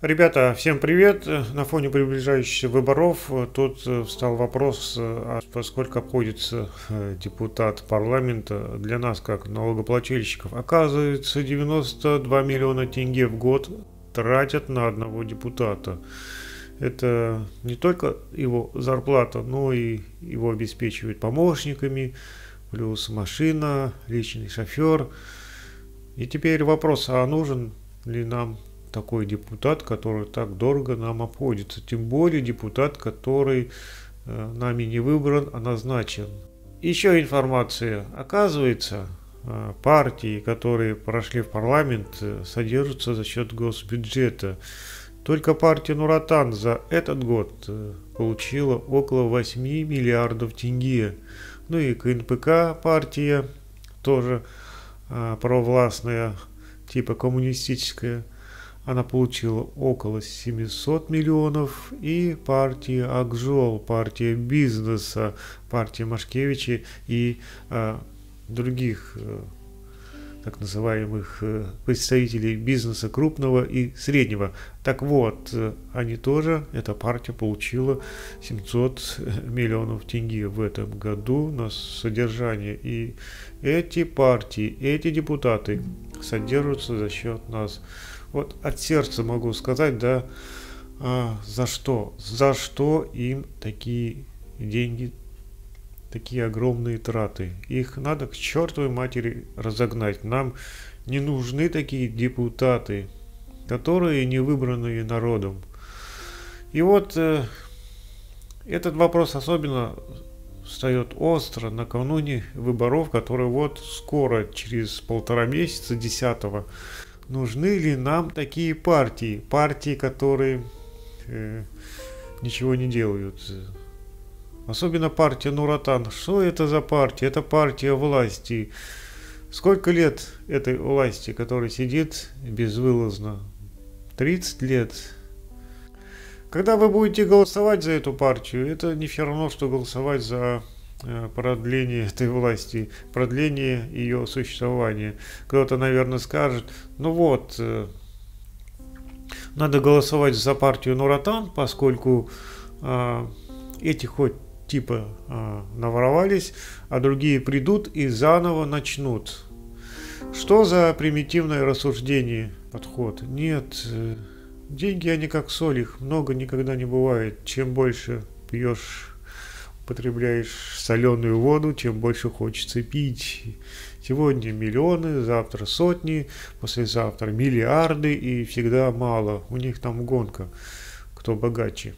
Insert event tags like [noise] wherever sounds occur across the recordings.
Ребята, всем привет! На фоне приближающихся выборов тут встал вопрос, а поскольку обходится депутат парламента для нас, как налогоплательщиков. Оказывается, 92 миллиона тенге в год тратят на одного депутата. Это не только его зарплата, но и его обеспечивают помощниками, плюс машина, личный шофер. И теперь вопрос, а нужен ли нам такой депутат, который так дорого нам обходится. Тем более депутат, который э, нами не выбран, а назначен. Еще информация. Оказывается, э, партии, которые прошли в парламент, э, содержатся за счет госбюджета. Только партия Нуратан за этот год получила около 8 миллиардов тенге. Ну и КНПК партия, тоже провластная, типа коммунистическая, она получила около 700 миллионов, и партия Акжол, партия бизнеса, партия Машкевича и э, других э, так называемых э, представителей бизнеса крупного и среднего. Так вот, э, они тоже, эта партия получила 700 миллионов тенге в этом году на содержание. И эти партии, эти депутаты содержатся за счет нас. Вот от сердца могу сказать, да, а, за что? За что им такие деньги, такие огромные траты? Их надо к чертовой матери разогнать. Нам не нужны такие депутаты, которые не выбранные народом. И вот э, этот вопрос особенно встает остро накануне выборов, которые вот скоро, через полтора месяца, 10 нужны ли нам такие партии, партии, которые э, ничего не делают. Особенно партия Нуратан. Что это за партия? Это партия власти. Сколько лет этой власти, которая сидит безвылазно? 30 лет. Когда вы будете голосовать за эту партию, это не все равно, что голосовать за Э, продление этой власти, продление ее существования. Кто-то, наверное, скажет, ну вот, э, надо голосовать за партию Нуратан, поскольку э, эти хоть типа наворовались, а другие придут и заново начнут. Что за примитивное рассуждение, подход? Нет, деньги они как соль, их много никогда не бывает. Чем больше пьешь потребляешь соленую воду, тем больше хочется пить. Сегодня миллионы, завтра сотни, послезавтра миллиарды и всегда мало. У них там гонка, кто богаче.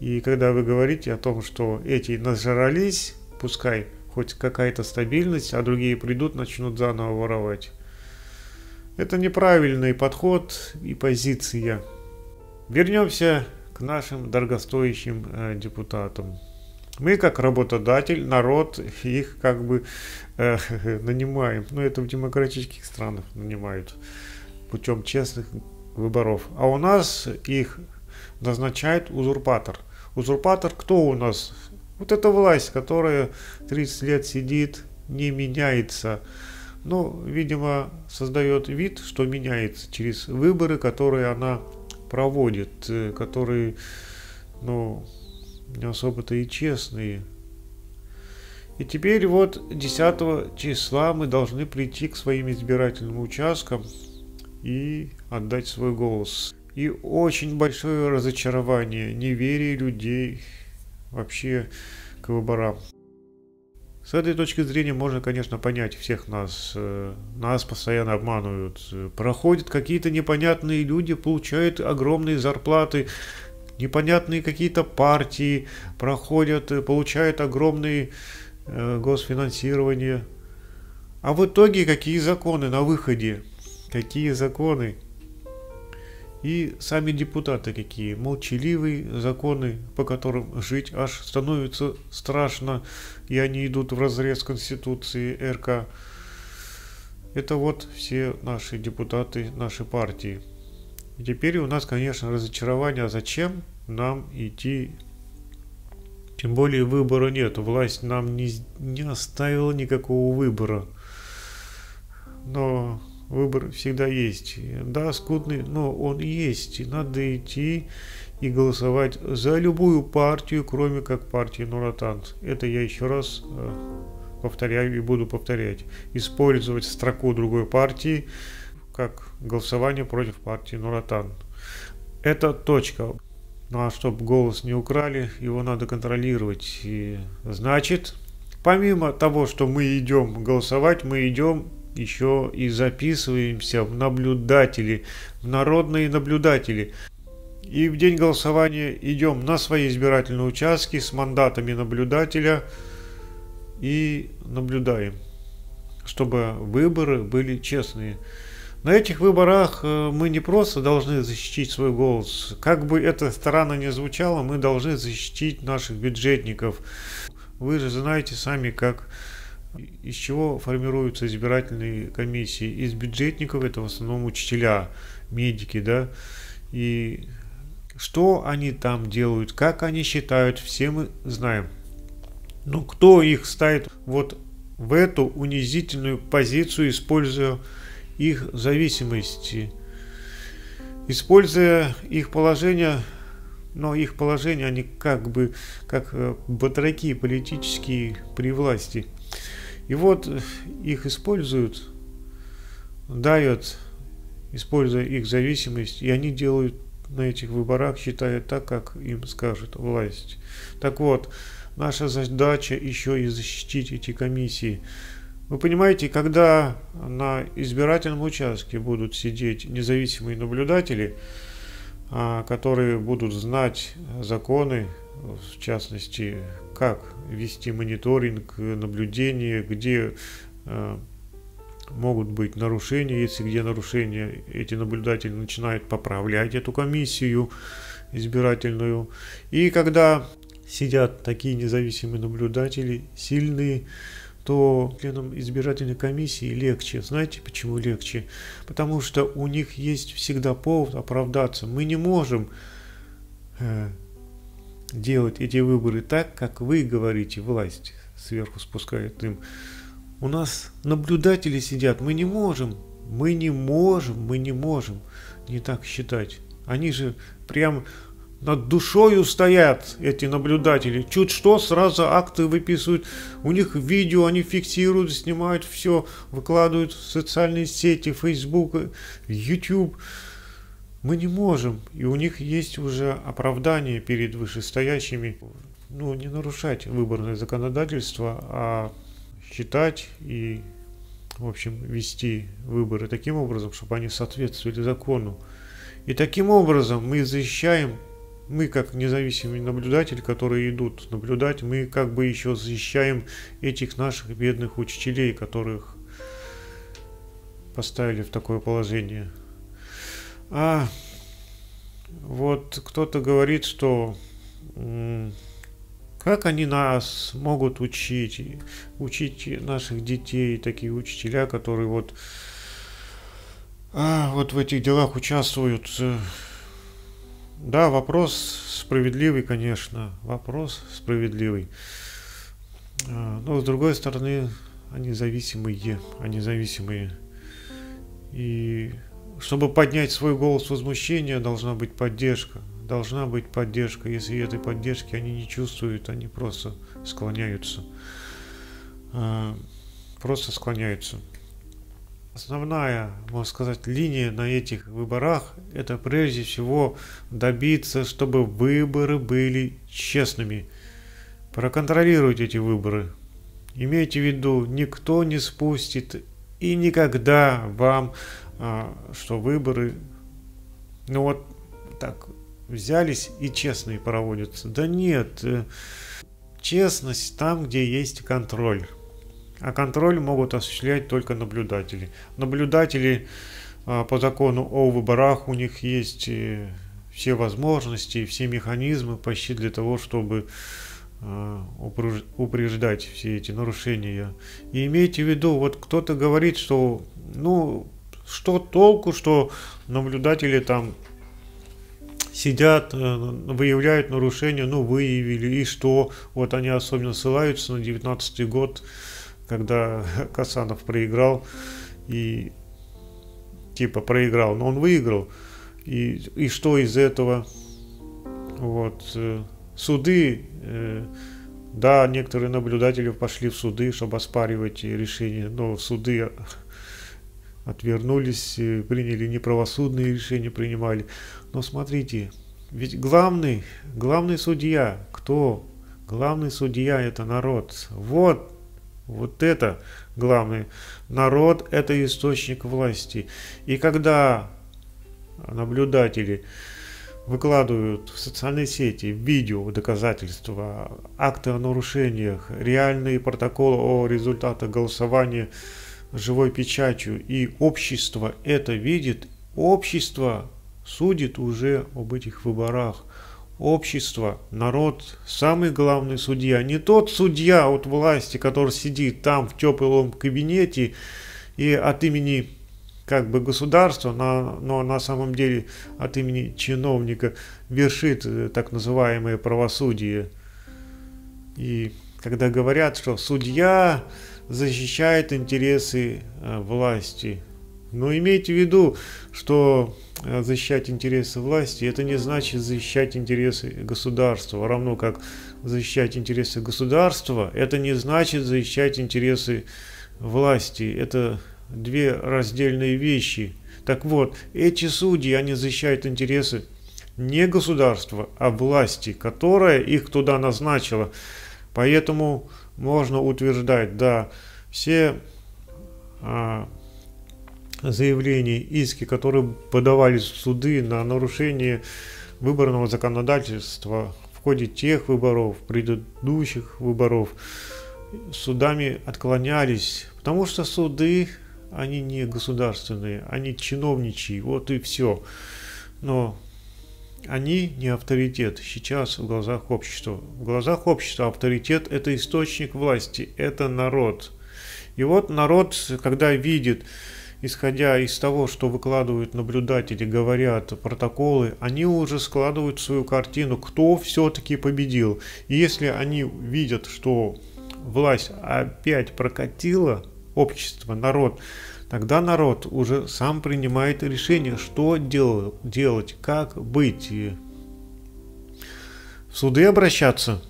И когда вы говорите о том, что эти нажрались, пускай хоть какая-то стабильность, а другие придут, начнут заново воровать. Это неправильный подход и позиция. Вернемся к нашим дорогостоящим э, депутатам. Мы как работодатель, народ, их как бы э, [laughs] нанимаем. Ну, это в демократических странах нанимают путем честных выборов. А у нас их назначает узурпатор. Узурпатор кто у нас? Вот эта власть, которая 30 лет сидит, не меняется. Ну, видимо, создает вид, что меняется через выборы, которые она проводит, э, которые, ну, не особо-то и честные. И теперь вот 10 числа мы должны прийти к своим избирательным участкам и отдать свой голос. И очень большое разочарование, неверие людей вообще к выборам. С этой точки зрения можно, конечно, понять всех нас. Э, нас постоянно обманывают. Проходят какие-то непонятные люди, получают огромные зарплаты, непонятные какие-то партии проходят, э, получают огромные э, госфинансирование. А в итоге какие законы на выходе? Какие законы? И сами депутаты какие, молчаливые законы, по которым жить аж становится страшно, и они идут в разрез Конституции РК. Это вот все наши депутаты нашей партии. И теперь у нас, конечно, разочарование, а зачем нам идти тем более выбора нет. Власть нам не, не оставила никакого выбора. Но выбор всегда есть. Да, скудный, но он есть. И надо идти и голосовать за любую партию, кроме как партии Нуратан. Это я еще раз э, повторяю и буду повторять. Использовать строку другой партии как голосование против партии Нуратан. Это точка. Ну а чтобы голос не украли, его надо контролировать. И значит, помимо того, что мы идем голосовать, мы идем еще и записываемся в наблюдатели, в народные наблюдатели. И в день голосования идем на свои избирательные участки с мандатами наблюдателя и наблюдаем, чтобы выборы были честные. На этих выборах э, мы не просто должны защитить свой голос. Как бы это странно ни звучало, мы должны защитить наших бюджетников. Вы же знаете сами, как из чего формируются избирательные комиссии? Из бюджетников это в основном учителя, медики, да. И что они там делают, как они считают, все мы знаем. Но кто их ставит вот в эту унизительную позицию, используя их зависимости, используя их положение, но их положение, они как бы как э, батраки политические при власти. И вот их используют, дают, используя их зависимость, и они делают на этих выборах, считая так, как им скажет власть. Так вот, наша задача еще и защитить эти комиссии. Вы понимаете, когда на избирательном участке будут сидеть независимые наблюдатели, а, которые будут знать законы, в частности, как вести мониторинг, наблюдение, где а, могут быть нарушения, если где нарушения, эти наблюдатели начинают поправлять эту комиссию избирательную. И когда сидят такие независимые наблюдатели, сильные, то членам избирательной комиссии легче. Знаете, почему легче? Потому что у них есть всегда повод оправдаться. Мы не можем э, делать эти выборы так, как вы говорите, власть сверху спускает им. У нас наблюдатели сидят, мы не можем, мы не можем, мы не можем не так считать. Они же прям над душою стоят эти наблюдатели. Чуть что, сразу акты выписывают. У них видео, они фиксируют, снимают все, выкладывают в социальные сети, Facebook, YouTube. Мы не можем. И у них есть уже оправдание перед вышестоящими. Ну, не нарушать выборное законодательство, а считать и, в общем, вести выборы таким образом, чтобы они соответствовали закону. И таким образом мы защищаем мы как независимые наблюдатели, которые идут наблюдать, мы как бы еще защищаем этих наших бедных учителей, которых поставили в такое положение. А вот кто-то говорит, что как они нас могут учить, учить наших детей, такие учителя, которые вот, а, вот в этих делах участвуют, да, вопрос справедливый, конечно, вопрос справедливый. А, но с другой стороны, они зависимые, они зависимые. И чтобы поднять свой голос возмущения, должна быть поддержка. Должна быть поддержка. Если этой поддержки они не чувствуют, они просто склоняются. А, просто склоняются. Основная, можно сказать, линия на этих выборах – это прежде всего добиться, чтобы выборы были честными. Проконтролируйте эти выборы. Имейте в виду, никто не спустит и никогда вам, что выборы, ну вот так, взялись и честные проводятся. Да нет, э, честность там, где есть контроль. А контроль могут осуществлять только наблюдатели. Наблюдатели а, по закону о выборах, у них есть э, все возможности, все механизмы почти для того, чтобы а, упреждать все эти нарушения. И имейте в виду, вот кто-то говорит, что ну что толку, что наблюдатели там сидят, э, выявляют нарушения, ну выявили, и что, вот они особенно ссылаются на 19 год, когда [laughs] Касанов проиграл, и типа проиграл, но он выиграл. И, и что из этого? Вот. Э, суды, э, да, некоторые наблюдатели пошли в суды, чтобы оспаривать решения, но суды отвернулись, приняли неправосудные решения, принимали. Но смотрите, ведь главный, главный судья, кто? Главный судья это народ. Вот, вот это главный. Народ это источник власти. И когда наблюдатели выкладывают в социальные сети видео, доказательства, акты о нарушениях, реальные протоколы о результатах голосования живой печатью, и общество это видит, общество судит уже об этих выборах. Общество, народ, самый главный судья. Не тот судья от власти, который сидит там в теплом кабинете и от имени как бы государство, но, но на самом деле от имени чиновника вершит э, так называемое правосудие. И когда говорят, что судья защищает интересы э, власти, но имейте в виду, что э, защищать интересы власти, это не значит защищать интересы государства, равно как защищать интересы государства, это не значит защищать интересы власти. Это две раздельные вещи. Так вот, эти судьи, они защищают интересы не государства, а власти, которая их туда назначила. Поэтому можно утверждать, да, все а, заявления, иски, которые подавались в суды на нарушение выборного законодательства в ходе тех выборов, предыдущих выборов, судами отклонялись, потому что суды они не государственные, они чиновничьи, вот и все. Но они не авторитет сейчас в глазах общества. В глазах общества авторитет – это источник власти, это народ. И вот народ, когда видит, исходя из того, что выкладывают наблюдатели, говорят протоколы, они уже складывают свою картину, кто все-таки победил. И если они видят, что власть опять прокатила, общество, народ, тогда народ уже сам принимает решение, что делать, делать как быть. И в суды обращаться.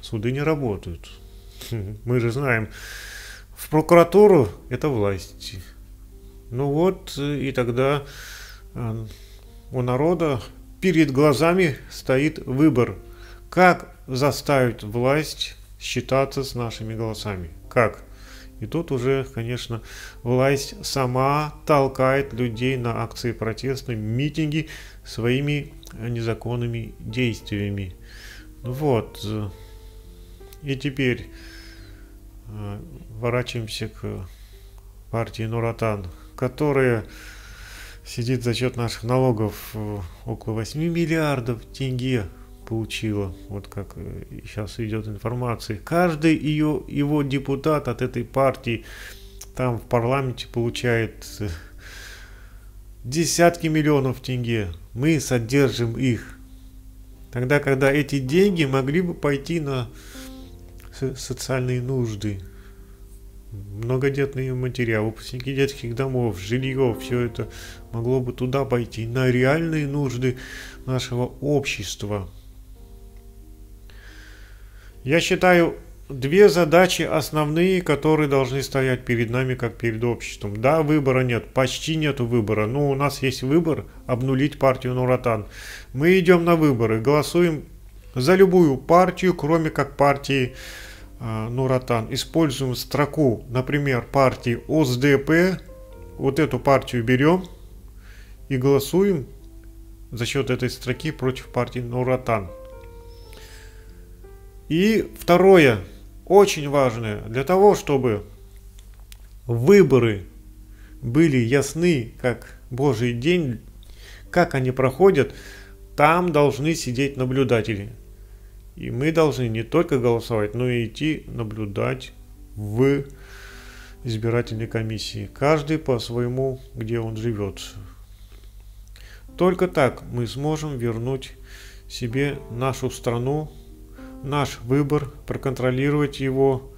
Суды не работают. [laughs] Мы же знаем, в прокуратуру это власть. Ну вот, и тогда э, у народа перед глазами стоит выбор, как заставить власть считаться с нашими голосами. Как? И тут уже, конечно, власть сама толкает людей на акции протеста, митинги своими незаконными действиями. Вот. И теперь э, ворачиваемся к партии Нуратан, которая сидит за счет наших налогов э, около 8 миллиардов тенге получила, вот как сейчас э, идет информация. Каждый ее, его депутат от этой партии там в парламенте получает э, десятки миллионов тенге. Мы содержим их. Тогда, когда эти деньги могли бы пойти на социальные нужды, многодетные материалы, выпускники детских домов, жилье, все это могло бы туда пойти, на реальные нужды нашего общества. Я считаю, две задачи основные, которые должны стоять перед нами, как перед обществом. Да, выбора нет, почти нет выбора. Но у нас есть выбор обнулить партию Нуратан. Мы идем на выборы, голосуем за любую партию, кроме как партии э, Нуратан. Используем строку, например, партии ОСДП. Вот эту партию берем и голосуем за счет этой строки против партии Нуратан. И второе, очень важное, для того, чтобы выборы были ясны, как Божий день, как они проходят, там должны сидеть наблюдатели. И мы должны не только голосовать, но и идти наблюдать в избирательной комиссии. Каждый по своему, где он живет. Только так мы сможем вернуть себе нашу страну наш выбор, проконтролировать его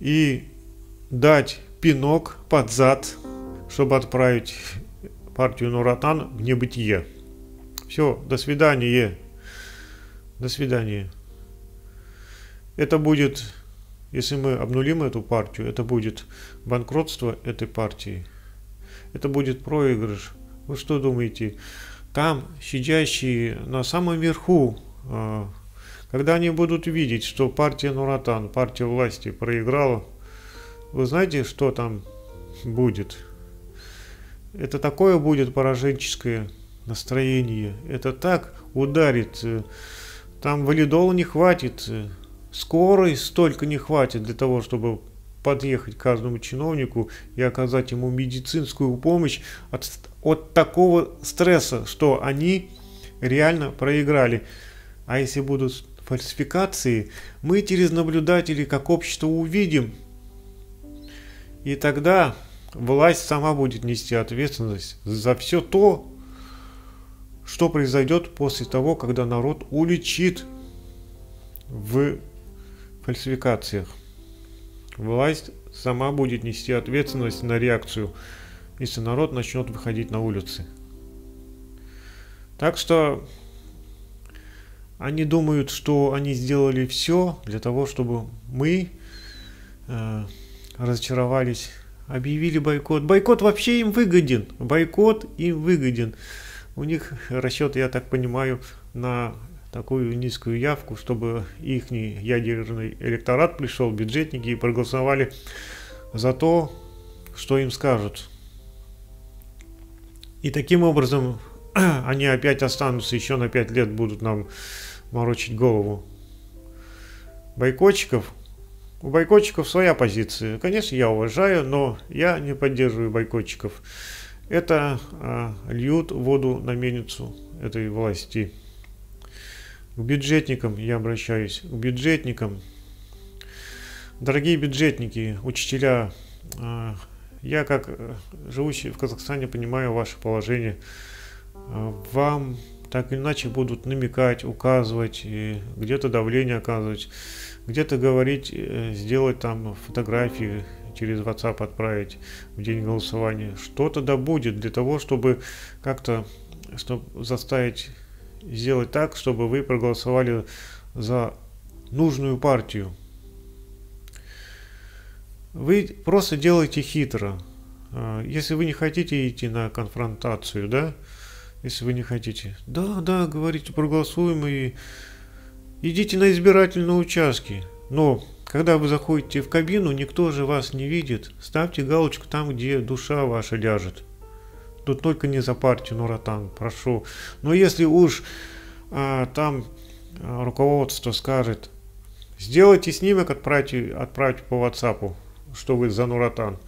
и дать пинок под зад, чтобы отправить партию Нуратан в небытие. Все, до свидания. До свидания. Это будет, если мы обнулим эту партию, это будет банкротство этой партии. Это будет проигрыш. Вы что думаете? Там сидящие на самом верху, а, когда они будут видеть, что партия Нуратан, партия власти проиграла, вы знаете, что там будет? Это такое будет пораженческое настроение. Это так ударит. Там валидола не хватит. Скорой столько не хватит для того, чтобы подъехать каждому чиновнику и оказать ему медицинскую помощь от, от такого стресса, что они реально проиграли. А если будут фальсификации, мы через наблюдателей как общество увидим, и тогда власть сама будет нести ответственность за все то, что произойдет после того, когда народ уличит в фальсификациях. Власть сама будет нести ответственность на реакцию, если народ начнет выходить на улицы. Так что они думают, что они сделали все для того, чтобы мы э, разочаровались, объявили бойкот. Бойкот вообще им выгоден. Бойкот им выгоден. У них расчет, я так понимаю, на такую низкую явку, чтобы их ядерный электорат пришел, бюджетники, и проголосовали за то, что им скажут. И таким образом [clears throat] они опять останутся, еще на пять лет будут нам морочить голову. Бойкотчиков у бойкотчиков своя позиция. Конечно, я уважаю, но я не поддерживаю бойкотчиков. Это а, льют воду на мельницу этой власти. К бюджетникам я обращаюсь. К бюджетникам. Дорогие бюджетники, учителя, а, я как э, живущий в Казахстане понимаю ваше положение. А, вам так или иначе будут намекать, указывать, где-то давление оказывать где-то говорить, э, сделать там фотографии, через WhatsApp отправить в день голосования. Что-то да будет для того, чтобы как-то чтобы заставить сделать так, чтобы вы проголосовали за нужную партию. Вы просто делаете хитро. А, если вы не хотите идти на конфронтацию, да, если вы не хотите, да, да, говорите, проголосуем и Идите на избирательные участки. Но когда вы заходите в кабину, никто же вас не видит. Ставьте галочку там, где душа ваша ляжет. Тут только не за партию Нуратан, прошу. Но если уж а, там а, руководство скажет, сделайте снимок, отправьте, отправьте по WhatsApp, что вы за Нуратан.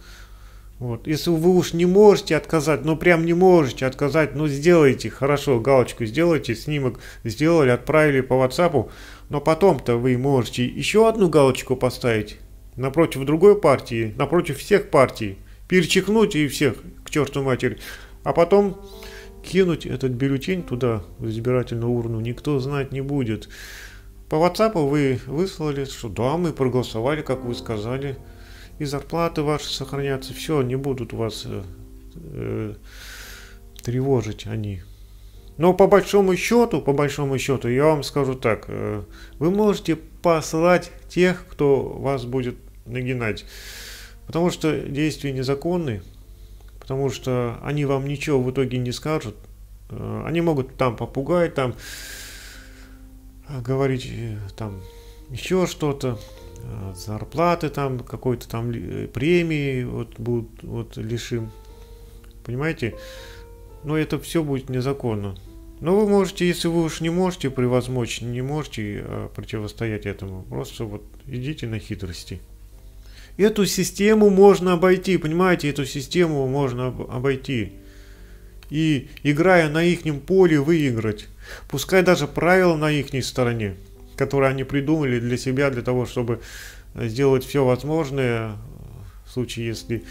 Вот. Если вы уж не можете отказать, ну прям не можете отказать, ну сделайте, хорошо, галочку сделайте, снимок сделали, отправили по WhatsApp, но потом-то вы можете еще одну галочку поставить напротив другой партии, напротив всех партий, перечекнуть и всех к черту матери, а потом кинуть этот бюллетень туда, в избирательную урну, никто знать не будет. По WhatsApp вы выслали, что да, мы проголосовали, как вы сказали, и зарплаты ваши сохранятся, все, не будут вас э, э, тревожить они. Но по большому счету, по большому счету, я вам скажу так, э, вы можете послать тех, кто вас будет нагинать, потому что действия незаконны, потому что они вам ничего в итоге не скажут, э, они могут там попугать, там говорить, э, там еще что-то, Э, зарплаты там, какой-то там э, премии вот будут вот лишим. Понимаете? Но это все будет незаконно. Но вы можете, если вы уж не можете превозмочь, не можете а, противостоять этому, просто вот идите на хитрости. Эту систему можно обойти, понимаете, эту систему можно обойти. И играя на их поле выиграть. Пускай даже правила на их стороне которые они придумали для себя, для того, чтобы сделать все возможное, в случае, если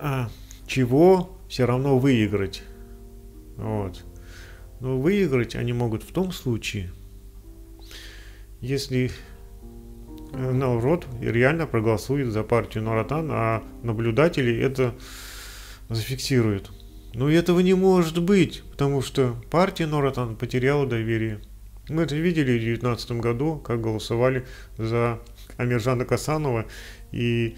а, чего, все равно выиграть. Вот. Но выиграть они могут в том случае, если э, народ реально проголосует за партию Наратан, а наблюдатели это зафиксируют. Но этого не может быть, потому что партия Норотан потеряла доверие. Мы это видели в 2019 году, как голосовали за Амиржана Касанова и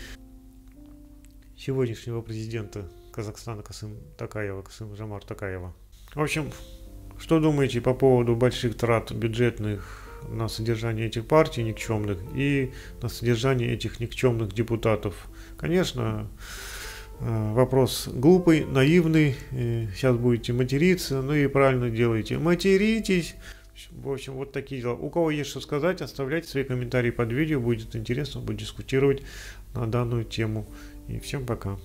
сегодняшнего президента Казахстана Касым Такаева, Касым Жамар Такаева. В общем, что думаете по поводу больших трат бюджетных на содержание этих партий никчемных и на содержание этих никчемных депутатов? Конечно, э, вопрос глупый, наивный. Сейчас будете материться, ну и правильно делаете. Материтесь. В общем, вот такие дела. У кого есть что сказать, оставляйте свои комментарии под видео. Будет интересно, будет дискутировать на данную тему. И всем пока.